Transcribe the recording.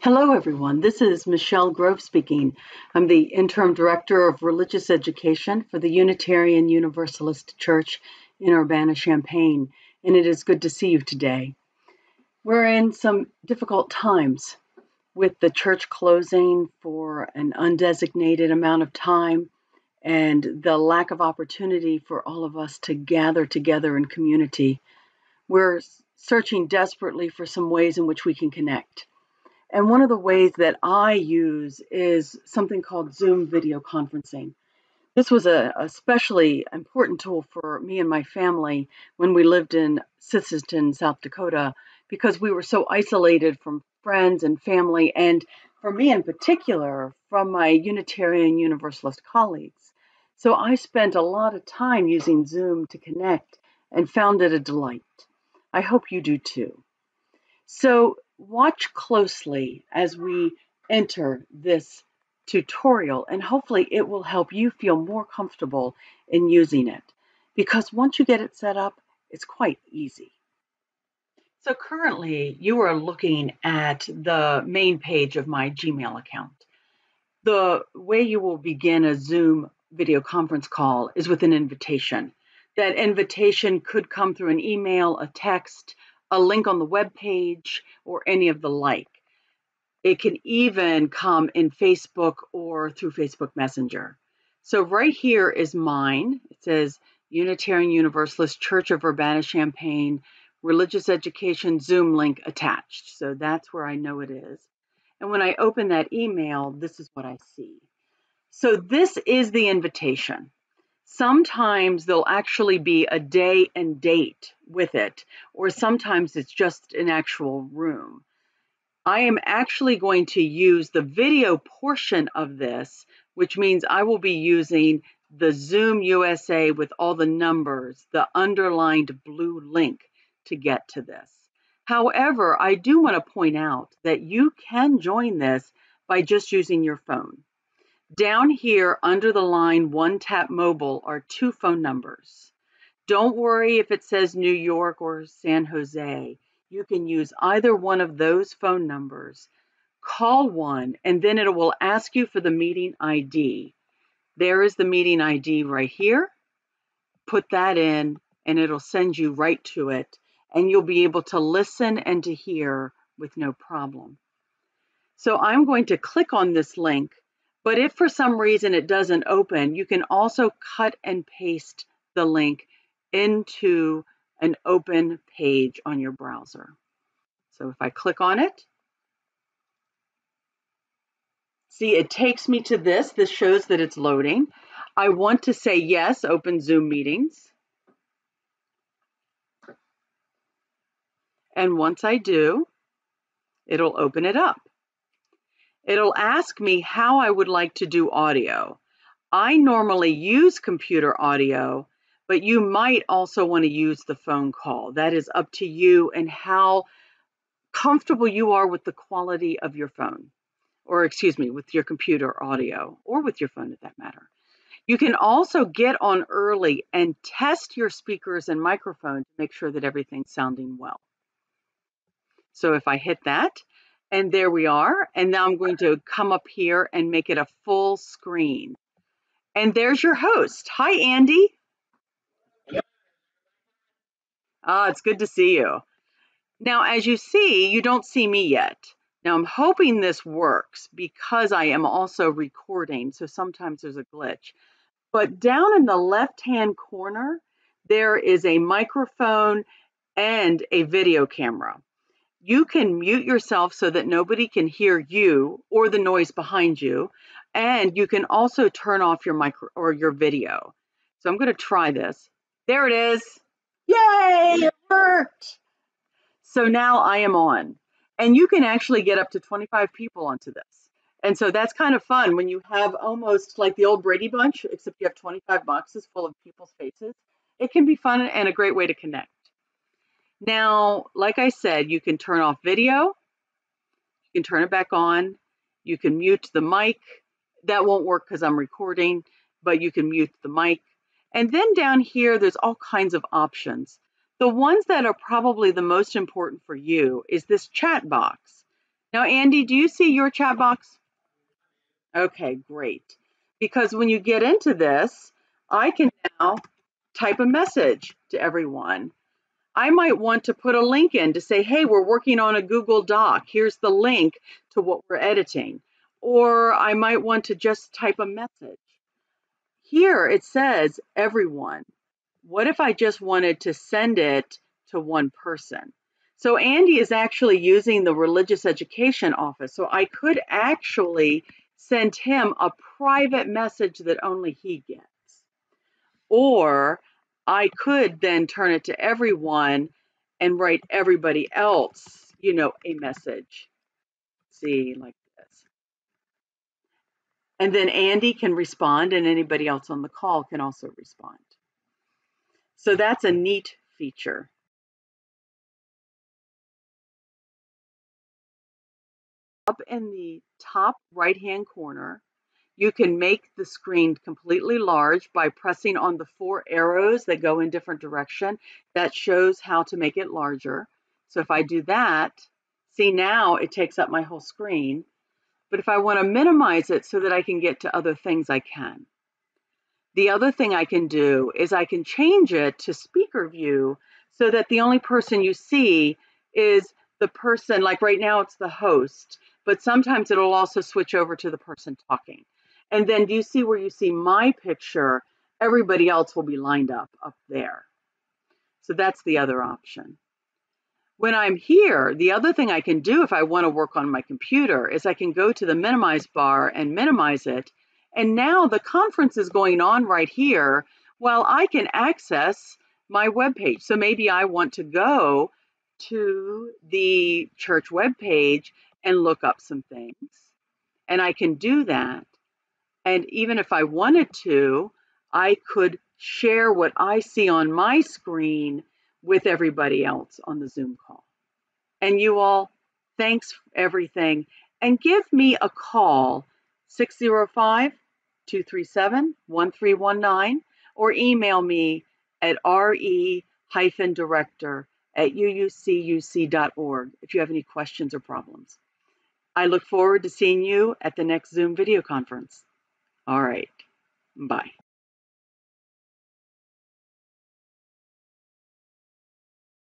Hello, everyone. This is Michele Grove speaking. I'm the Interim Director of Religious Education for the Unitarian Universalist Church in Urbana Champaign, and it is good to see you today. We're in some difficult times with the church closing for an undesignated amount of time and the lack of opportunity for all of us to gather together in community. We're searching desperately for some ways in which we can connect. And one of the ways that I use is something called Zoom video conferencing. This was a especially important tool for me and my family when we lived in Sisseton, South Dakota, because we were so isolated from friends and family, and for me in particular, from my Unitarian Universalist colleagues. So I spent a lot of time using Zoom to connect and found it a delight. I hope you do too. So watch closely as we enter this tutorial and hopefully it will help you feel more comfortable in using it because once you get it set up, it's quite easy. So currently you are looking at the main page of my Gmail account. The way you will begin a Zoom video conference call is with an invitation. That invitation could come through an email, a text, a link on the web page, or any of the like. It can even come in Facebook or through Facebook Messenger. So right here is mine. It says Unitarian Universalist Church of Urbana Champaign Religious Education Zoom link attached. So that's where I know it is. And when I open that email, this is what I see. So this is the invitation. Sometimes there'll actually be a day and date with it, or sometimes it's just an actual room. I am actually going to use the video portion of this, which means I will be using the Zoom USA with all the numbers, the underlined blue link to get to this. However, I do want to point out that you can join this by just using your phone. Down here under the line One Tap Mobile are two phone numbers. Don't worry if it says New York or San Jose. You can use either one of those phone numbers. Call one, and then it will ask you for the meeting ID. There is the meeting ID right here. Put that in, and it'll send you right to it, and you'll be able to listen and to hear with no problem. So I'm going to click on this link but if for some reason it doesn't open, you can also cut and paste the link into an open page on your browser. So if I click on it, see it takes me to this. This shows that it's loading. I want to say yes, open Zoom meetings. And once I do, it'll open it up. It'll ask me how I would like to do audio. I normally use computer audio, but you might also want to use the phone call. That is up to you and how comfortable you are with the quality of your phone, or excuse me, with your computer audio, or with your phone at that matter. You can also get on early and test your speakers and microphone to make sure that everything's sounding well. So if I hit that, and there we are. And now I'm going to come up here and make it a full screen. And there's your host. Hi, Andy. Ah, it's good to see you. Now, as you see, you don't see me yet. Now, I'm hoping this works because I am also recording, so sometimes there's a glitch. But down in the left-hand corner, there is a microphone and a video camera. You can mute yourself so that nobody can hear you or the noise behind you. And you can also turn off your micro or your video. So I'm going to try this. There it is. Yay, it worked. So now I am on. And you can actually get up to 25 people onto this. And so that's kind of fun when you have almost like the old Brady Bunch, except you have 25 boxes full of people's faces. It can be fun and a great way to connect. Now, like I said, you can turn off video, you can turn it back on, you can mute the mic. That won't work because I'm recording, but you can mute the mic. And then down here, there's all kinds of options. The ones that are probably the most important for you is this chat box. Now, Andy, do you see your chat box? Okay, great. Because when you get into this, I can now type a message to everyone. I might want to put a link in to say, hey, we're working on a Google Doc. Here's the link to what we're editing. Or I might want to just type a message. Here it says everyone. What if I just wanted to send it to one person? So Andy is actually using the religious education office. So I could actually send him a private message that only he gets. Or I could then turn it to everyone and write everybody else, you know, a message. See, like this. And then Andy can respond, and anybody else on the call can also respond. So that's a neat feature. Up in the top right-hand corner, you can make the screen completely large by pressing on the four arrows that go in different direction. That shows how to make it larger. So if I do that, see now it takes up my whole screen. But if I want to minimize it so that I can get to other things, I can. The other thing I can do is I can change it to speaker view so that the only person you see is the person, like right now it's the host, but sometimes it'll also switch over to the person talking. And then do you see where you see my picture? Everybody else will be lined up up there. So that's the other option. When I'm here, the other thing I can do if I want to work on my computer is I can go to the minimize bar and minimize it. And now the conference is going on right here while I can access my web page. So maybe I want to go to the church web page and look up some things. And I can do that and even if I wanted to, I could share what I see on my screen with everybody else on the Zoom call. And you all, thanks for everything. And give me a call, 605 237 1319, or email me at re director at uucuc.org if you have any questions or problems. I look forward to seeing you at the next Zoom video conference. All right. Bye.